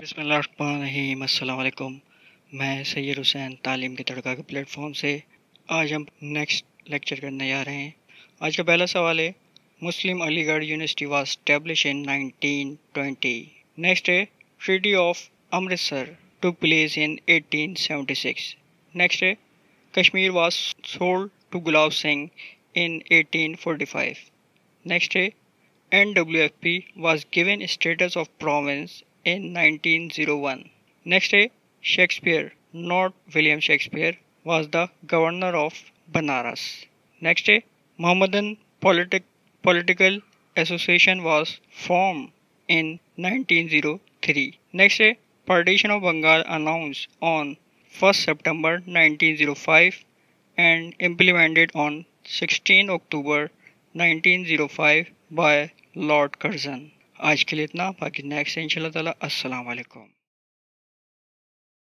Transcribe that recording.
बसमीम मैं सैयद हुसैन तालीम के तड़का के प्लेटफॉर्म से आज हम नेक्स्ट लेक्चर करने जा रहे हैं। आज का पहला सवाल है, Muslim Aligarh university was established in 1920 next है treaty of Amritsar took place in 1876 next है, Kashmir was sold to Gulab Singh in 1845 next है an NWFP was given status of province in 1901. Next day, Shakespeare, not William Shakespeare, was the governor of Banaras. Next day, Mohammedan Politic Political Association was formed in 1903. Next day, partition of Bengal announced on 1st September 1905 and implemented on 16 October 1905 by Lord Curzon. आज के लिए इतना। बाकी next इंशाल्लाह ताला। अस्सलाम वालेकुम